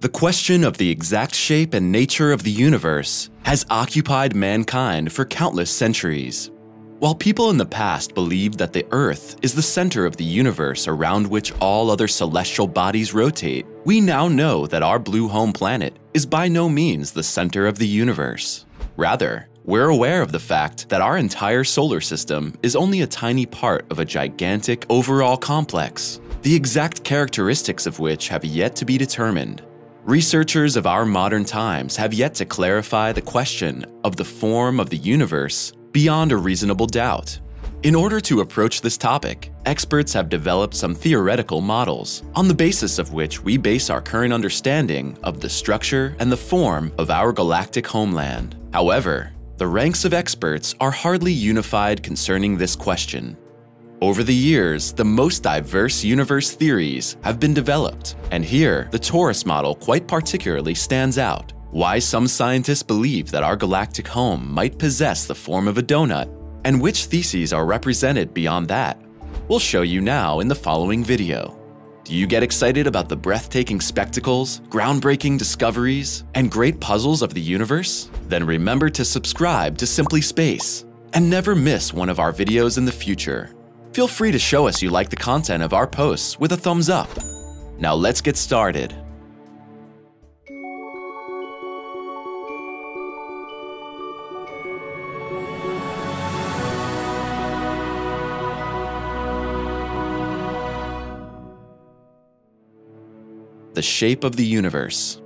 The question of the exact shape and nature of the universe has occupied mankind for countless centuries. While people in the past believed that the Earth is the center of the universe around which all other celestial bodies rotate, we now know that our blue home planet is by no means the center of the universe. Rather, we're aware of the fact that our entire solar system is only a tiny part of a gigantic overall complex, the exact characteristics of which have yet to be determined. Researchers of our modern times have yet to clarify the question of the form of the universe beyond a reasonable doubt. In order to approach this topic, experts have developed some theoretical models, on the basis of which we base our current understanding of the structure and the form of our galactic homeland. However, the ranks of experts are hardly unified concerning this question. Over the years, the most diverse universe theories have been developed, and here, the torus model quite particularly stands out. Why some scientists believe that our galactic home might possess the form of a donut, and which theses are represented beyond that, we'll show you now in the following video. Do you get excited about the breathtaking spectacles, groundbreaking discoveries, and great puzzles of the universe? Then remember to subscribe to Simply Space and never miss one of our videos in the future. Feel free to show us you like the content of our posts with a thumbs up. Now let's get started. The shape of the universe.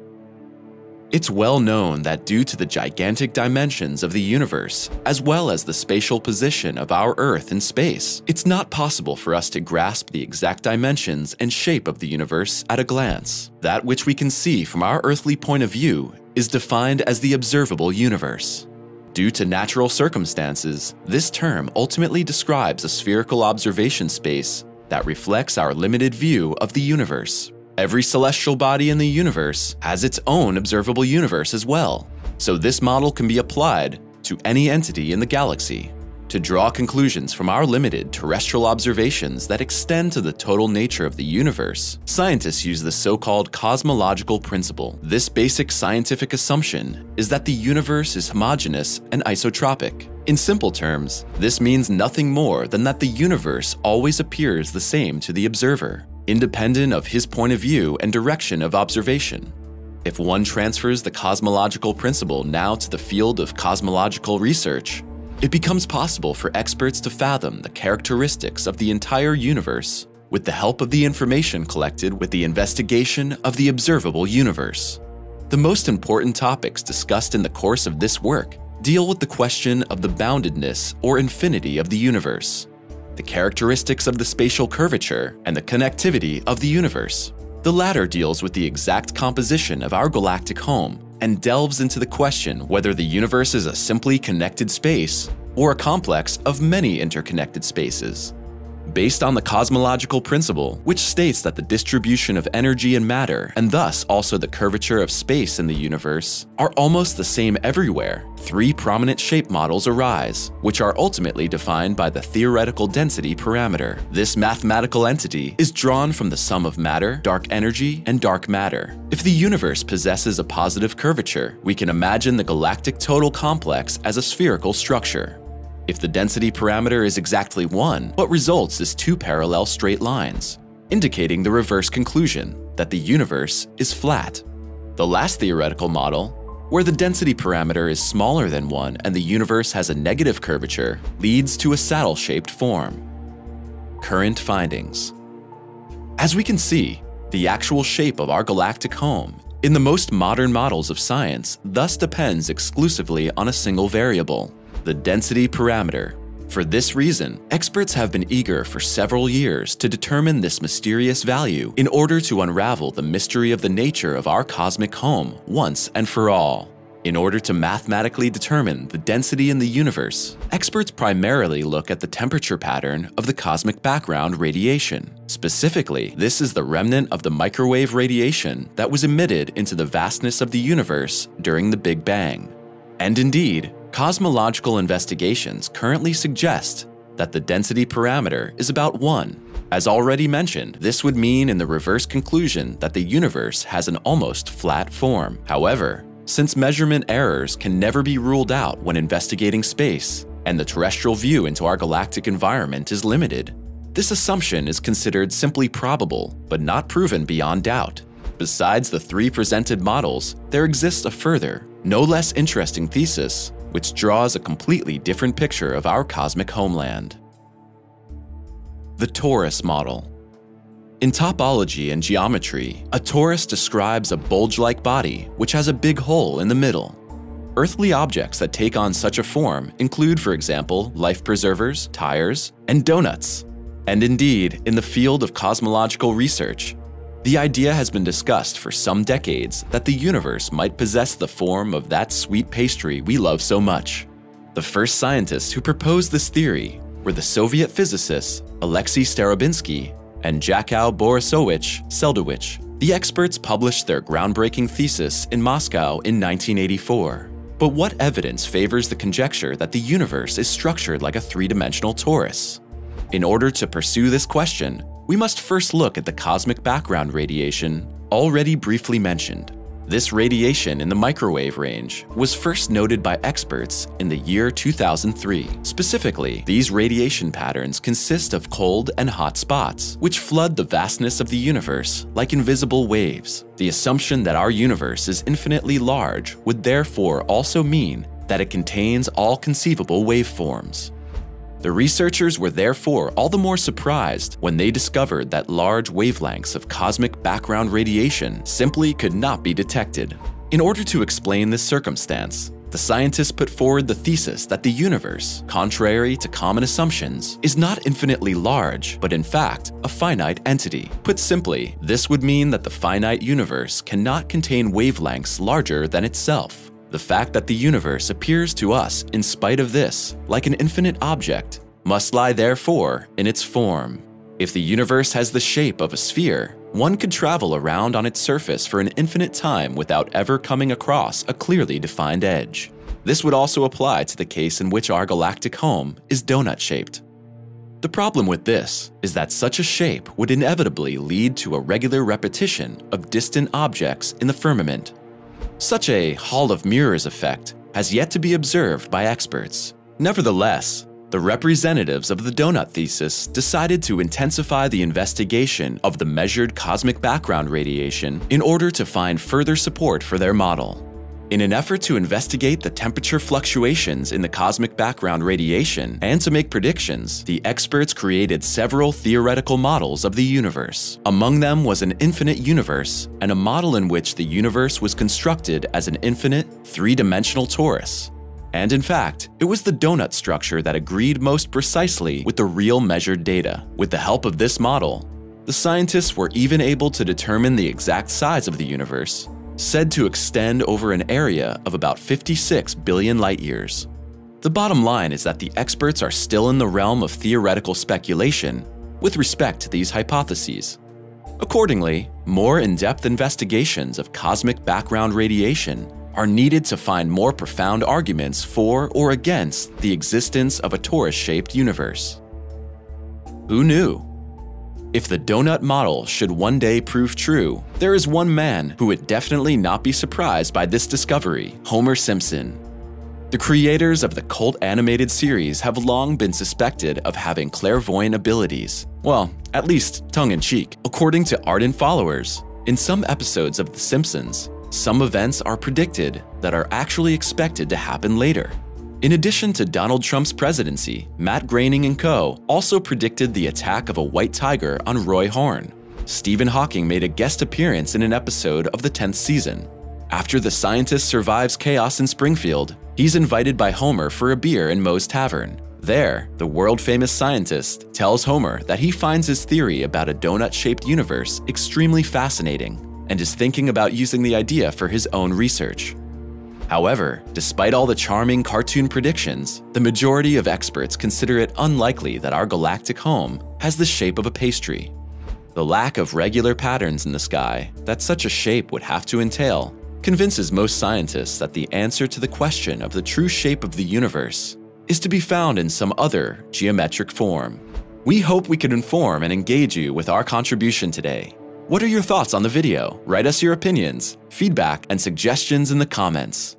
It's well known that due to the gigantic dimensions of the universe, as well as the spatial position of our Earth in space, it's not possible for us to grasp the exact dimensions and shape of the universe at a glance. That which we can see from our earthly point of view is defined as the observable universe. Due to natural circumstances, this term ultimately describes a spherical observation space that reflects our limited view of the universe. Every celestial body in the universe has its own observable universe as well, so this model can be applied to any entity in the galaxy. To draw conclusions from our limited terrestrial observations that extend to the total nature of the universe, scientists use the so-called cosmological principle. This basic scientific assumption is that the universe is homogeneous and isotropic. In simple terms, this means nothing more than that the universe always appears the same to the observer independent of his point of view and direction of observation. If one transfers the cosmological principle now to the field of cosmological research, it becomes possible for experts to fathom the characteristics of the entire universe with the help of the information collected with the investigation of the observable universe. The most important topics discussed in the course of this work deal with the question of the boundedness or infinity of the universe, the characteristics of the spatial curvature, and the connectivity of the universe. The latter deals with the exact composition of our galactic home and delves into the question whether the universe is a simply connected space or a complex of many interconnected spaces based on the cosmological principle, which states that the distribution of energy and matter, and thus also the curvature of space in the universe, are almost the same everywhere, three prominent shape models arise, which are ultimately defined by the theoretical density parameter. This mathematical entity is drawn from the sum of matter, dark energy, and dark matter. If the universe possesses a positive curvature, we can imagine the galactic total complex as a spherical structure. If the density parameter is exactly 1, what results is two parallel straight lines, indicating the reverse conclusion that the universe is flat. The last theoretical model, where the density parameter is smaller than 1 and the universe has a negative curvature, leads to a saddle-shaped form. Current findings. As we can see, the actual shape of our galactic home in the most modern models of science thus depends exclusively on a single variable, the density parameter. For this reason, experts have been eager for several years to determine this mysterious value in order to unravel the mystery of the nature of our cosmic home once and for all. In order to mathematically determine the density in the universe, experts primarily look at the temperature pattern of the cosmic background radiation. Specifically, this is the remnant of the microwave radiation that was emitted into the vastness of the universe during the Big Bang. And indeed, Cosmological investigations currently suggest that the density parameter is about 1, As already mentioned, this would mean in the reverse conclusion that the universe has an almost flat form. However, since measurement errors can never be ruled out when investigating space, and the terrestrial view into our galactic environment is limited, this assumption is considered simply probable, but not proven beyond doubt. Besides the three presented models, there exists a further, no less interesting thesis, which draws a completely different picture of our cosmic homeland. The torus model. In topology and geometry, a torus describes a bulge-like body which has a big hole in the middle. Earthly objects that take on such a form include, for example, life preservers, tires, and donuts. And indeed, in the field of cosmological research, the idea has been discussed for some decades that the universe might possess the form of that sweet pastry we love so much. The first scientists who proposed this theory were the Soviet physicists Alexei Starobinsky and Yakov Borisovich Zeldovich. The experts published their groundbreaking thesis in Moscow in 1984. But what evidence favors the conjecture that the universe is structured like a three-dimensional torus? In order to pursue this question, we must first look at the cosmic background radiation already briefly mentioned. This radiation in the microwave range was first noted by experts in the year 2003. Specifically, these radiation patterns consist of cold and hot spots, which flood the vastness of the universe like invisible waves. The assumption that our universe is infinitely large would therefore also mean that it contains all conceivable waveforms. The researchers were therefore all the more surprised when they discovered that large wavelengths of cosmic background radiation simply could not be detected. In order to explain this circumstance, the scientists put forward the thesis that the universe, contrary to common assumptions, is not infinitely large, but in fact, a finite entity. Put simply, this would mean that the finite universe cannot contain wavelengths larger than itself. The fact that the universe appears to us in spite of this, like an infinite object, must lie therefore in its form. If the universe has the shape of a sphere, one could travel around on its surface for an infinite time without ever coming across a clearly defined edge. This would also apply to the case in which our galactic home is donut-shaped. The problem with this is that such a shape would inevitably lead to a regular repetition of distant objects in the firmament, such a Hall of Mirrors effect has yet to be observed by experts. Nevertheless, the representatives of the donut thesis decided to intensify the investigation of the measured cosmic background radiation in order to find further support for their model. In an effort to investigate the temperature fluctuations in the cosmic background radiation and to make predictions, the experts created several theoretical models of the universe. Among them was an infinite universe and a model in which the universe was constructed as an infinite, three-dimensional torus. And in fact, it was the donut structure that agreed most precisely with the real measured data. With the help of this model, the scientists were even able to determine the exact size of the universe, said to extend over an area of about 56 billion light-years. The bottom line is that the experts are still in the realm of theoretical speculation with respect to these hypotheses. Accordingly, more in-depth investigations of cosmic background radiation are needed to find more profound arguments for or against the existence of a torus-shaped universe. Who knew? If the donut model should one day prove true, there is one man who would definitely not be surprised by this discovery, Homer Simpson. The creators of the cult animated series have long been suspected of having clairvoyant abilities. Well, at least tongue-in-cheek. According to ardent followers, in some episodes of The Simpsons, some events are predicted that are actually expected to happen later. In addition to Donald Trump's presidency, Matt Groening and co. also predicted the attack of a white tiger on Roy Horn. Stephen Hawking made a guest appearance in an episode of the 10th season. After the scientist survives chaos in Springfield, he's invited by Homer for a beer in Moe's Tavern. There, the world-famous scientist tells Homer that he finds his theory about a donut-shaped universe extremely fascinating and is thinking about using the idea for his own research. However, despite all the charming cartoon predictions, the majority of experts consider it unlikely that our galactic home has the shape of a pastry. The lack of regular patterns in the sky that such a shape would have to entail convinces most scientists that the answer to the question of the true shape of the universe is to be found in some other geometric form. We hope we could inform and engage you with our contribution today. What are your thoughts on the video? Write us your opinions, feedback, and suggestions in the comments.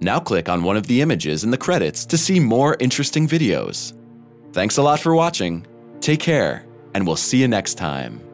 Now click on one of the images in the credits to see more interesting videos. Thanks a lot for watching, take care, and we'll see you next time.